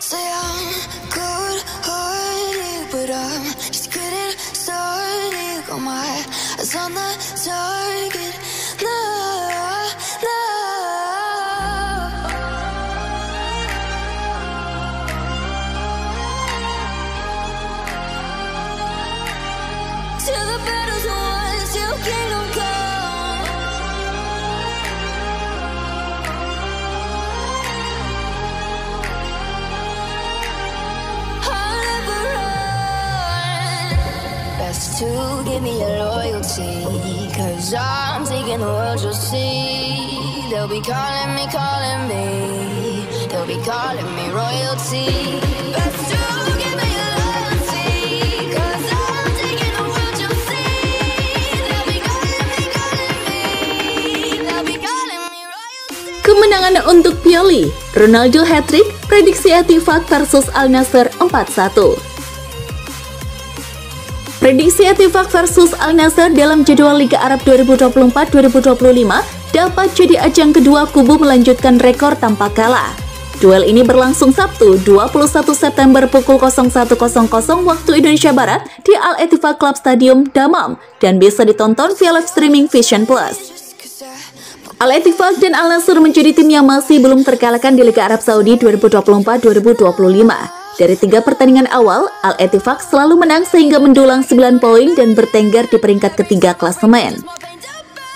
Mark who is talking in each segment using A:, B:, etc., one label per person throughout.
A: Say I'm good hearted, but I'm just getting started. My on the target. To give me your loyalty. Cause I'm taking the world, you'll see. They'll be calling me, calling me. They'll be calling me royalty. Best to give me your loyalty. Cause I'm taking the world, you'll see. They'll be calling me, calling me. They'll be calling me royalty.
B: Kemenangan untuk Pioli, Ronaldo hat-trick, prediksi Etifak versus Al Nassr 4-1. Prediksi Etifak versus Al Nassr dalam jadwal Liga Arab 2024-2025 dapat jadi ajang kedua kubu melanjutkan rekor tanpa kalah. Duel ini berlangsung Sabtu 21 September pukul 01.00 waktu Indonesia Barat di Al Etifak Club Stadium Damam dan bisa ditonton via live streaming Vision Plus. Al Ettifaq dan Al Nassr menjadi tim yang masih belum terkalahkan di Liga Arab Saudi 2024-2025. Dari tiga pertandingan awal, Al Ettifaq selalu menang sehingga mendulang 9 poin dan bertengger di peringkat ketiga klasemen.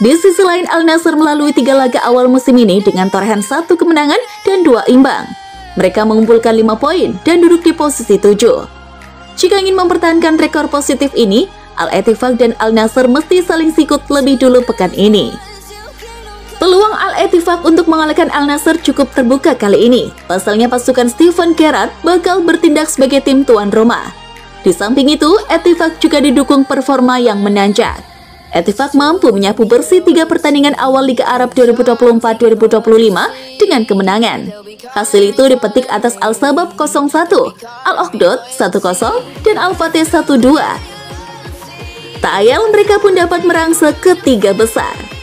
B: Di sisi lain, Al Nassr melalui tiga laga awal musim ini dengan torehan satu kemenangan dan dua imbang. Mereka mengumpulkan 5 poin dan duduk di posisi 7. Jika ingin mempertahankan rekor positif ini, Al Ettifaq dan Al Nassr mesti saling sikut lebih dulu pekan ini. Peluang Al Ettifaq untuk mengalahkan Al Nassr cukup terbuka kali ini. Pasalnya pasukan Steven Gerrard bakal bertindak sebagai tim tuan rumah. Di samping itu, Ettifaq juga didukung performa yang menanjak. Ettifaq mampu menyapu bersih tiga pertandingan awal Liga Arab 2024-2025 dengan kemenangan. Hasil itu dipetik atas Al Sabab 0-1, Al Okdot 1-0, dan Al Fatih 1-2. Tak ayal mereka pun dapat merangsek ke tiga besar.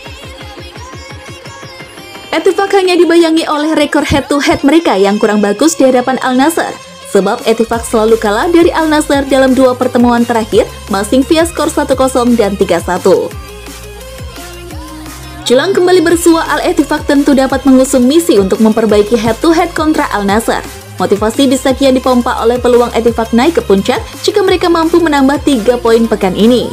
B: Etifak hanya dibayangi oleh rekor head-to-head mereka yang kurang bagus di hadapan Al Nassr. Sebab Etifak selalu kalah dari Al Nassr dalam dua pertemuan terakhir, masing via skor 1-0 dan 3-1. Jelang kembali bersua, Al Etifak tentu dapat mengusung misi untuk memperbaiki head-to-head kontra Al Nassr. Motivasi bisa kian dipompa oleh peluang Etifak naik ke puncak jika mereka mampu menambah 3 poin pekan ini.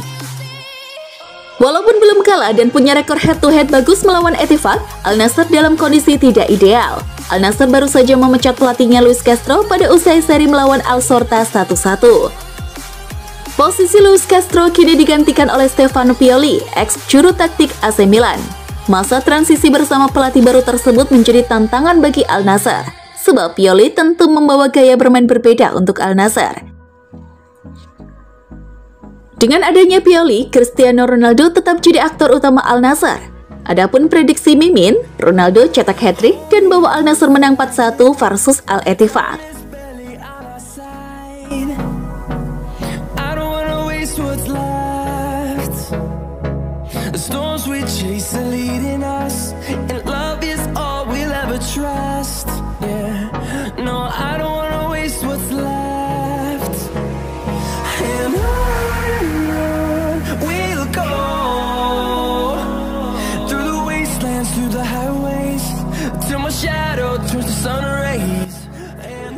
B: Walaupun belum kalah dan punya rekor head-to-head bagus melawan Etifak, Al Nassr dalam kondisi tidak ideal. Al Nassr baru saja memecat pelatihnya Luis Castro pada usai seri melawan Al Sorta 1-1. Posisi Luis Castro kini digantikan oleh Stefano Pioli, ex juru taktik AC Milan. Masa transisi bersama pelatih baru tersebut menjadi tantangan bagi Al Nassr, sebab Pioli tentu membawa gaya bermain berbeda untuk Al Nassr. Dengan adanya Pioli, Cristiano Ronaldo tetap jadi aktor utama Al Nassr. Adapun prediksi Mimin, Ronaldo cetak hat-trick dan bawa Al Nassr menang 4-1 versus Al Ettifaq.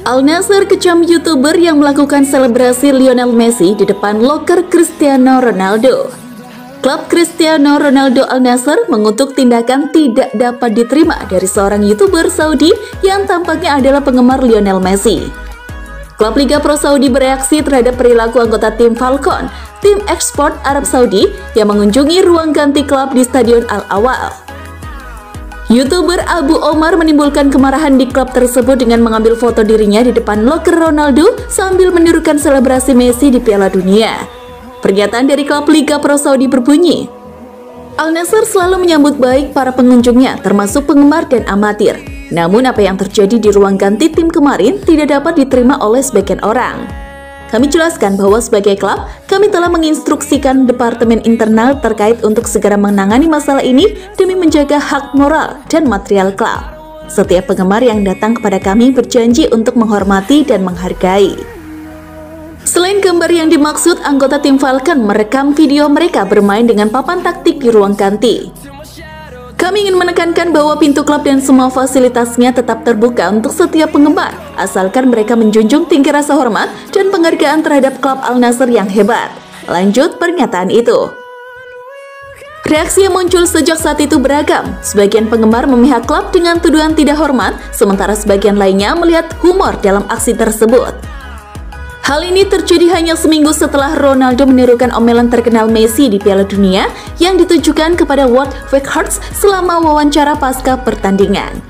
B: Al Nassr kecam YouTuber yang melakukan selebrasi Lionel Messi di depan loker Cristiano Ronaldo. Klub Cristiano Ronaldo Al Nassr mengutuk tindakan tidak dapat diterima dari seorang YouTuber Saudi yang tampaknya adalah penggemar Lionel Messi. Klub Liga Pro Saudi bereaksi terhadap perilaku anggota tim Falcon, tim ekspor Arab Saudi yang mengunjungi ruang ganti klub di Stadion Al-Awal. YouTuber Abu Omar menimbulkan kemarahan di klub tersebut dengan mengambil foto dirinya di depan loker Ronaldo sambil menirukan selebrasi Messi di Piala Dunia. Pernyataan dari klub Liga Pro Saudi berbunyi, Al Nassr selalu menyambut baik para pengunjungnya, termasuk penggemar dan amatir. Namun apa yang terjadi di ruang ganti tim kemarin tidak dapat diterima oleh sebagian orang. Kami jelaskan bahwa sebagai klub, kami telah menginstruksikan departemen internal terkait untuk segera menangani masalah ini demi menjaga hak moral dan material klub. Setiap penggemar yang datang kepada kami berjanji untuk menghormati dan menghargai. Selain gambar yang dimaksud, anggota tim Falcon merekam video mereka bermain dengan papan taktik di ruang ganti. Kami ingin menekankan bahwa pintu klub dan semua fasilitasnya tetap terbuka untuk setiap penggemar, asalkan mereka menjunjung tinggi rasa hormat dan penghargaan terhadap klub Al Nassr yang hebat. Lanjut pernyataan itu. Reaksi yang muncul sejak saat itu beragam. Sebagian penggemar memihak klub dengan tuduhan tidak hormat, sementara sebagian lainnya melihat humor dalam aksi tersebut. Hal ini terjadi hanya seminggu setelah Ronaldo menirukan omelan terkenal Messi di Piala Dunia yang ditujukan kepada Wout Weghorst selama wawancara pasca pertandingan.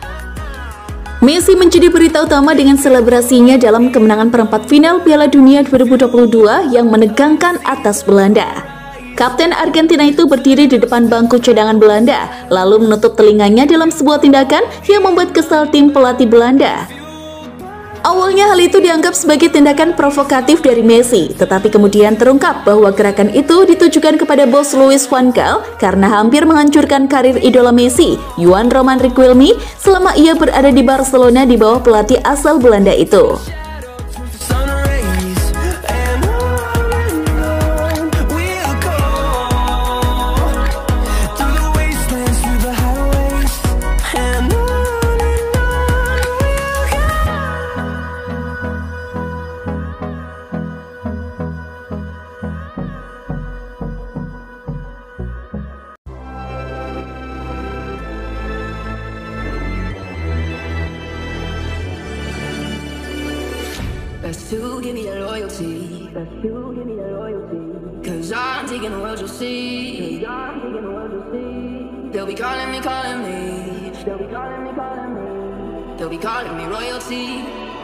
B: Messi menjadi berita utama dengan selebrasinya dalam kemenangan perempat final Piala Dunia 2022 yang menegangkan atas Belanda. Kapten Argentina itu berdiri di depan bangku cadangan Belanda, lalu menutup telinganya dalam sebuah tindakan yang membuat kesal tim pelatih Belanda. Awalnya hal itu dianggap sebagai tindakan provokatif dari Messi, tetapi kemudian terungkap bahwa gerakan itu ditujukan kepada bos Luis van Gaal karena hampir menghancurkan karir idola Messi, Juan Roman Riquelme, selama ia berada di Barcelona di bawah pelatih asal Belanda itu.
A: Best to give me your loyalty. Best to give me your loyalty. Cause I'm taking the world you'll see. Cause I'm taking the world you'll see. They'll be calling me, calling me. They'll be calling me, calling me. They'll be calling me royalty.